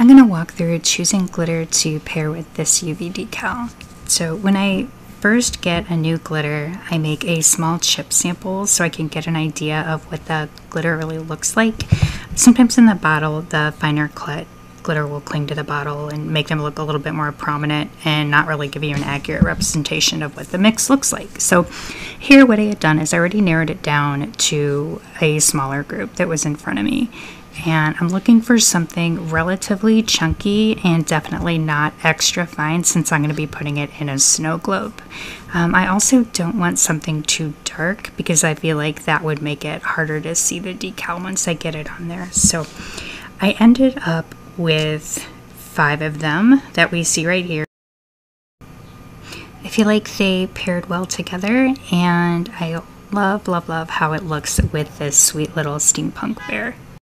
I'm going to walk through choosing glitter to pair with this UV decal. So when I first get a new glitter, I make a small chip sample so I can get an idea of what the glitter really looks like. Sometimes in the bottle, the finer cut glitter will cling to the bottle and make them look a little bit more prominent and not really give you an accurate representation of what the mix looks like. So here what I had done is I already narrowed it down to a smaller group that was in front of me and I'm looking for something relatively chunky and definitely not extra fine since I'm going to be putting it in a snow globe. Um, I also don't want something too dark because I feel like that would make it harder to see the decal once I get it on there. So I ended up with five of them that we see right here. I feel like they paired well together and I love, love, love how it looks with this sweet little steampunk bear.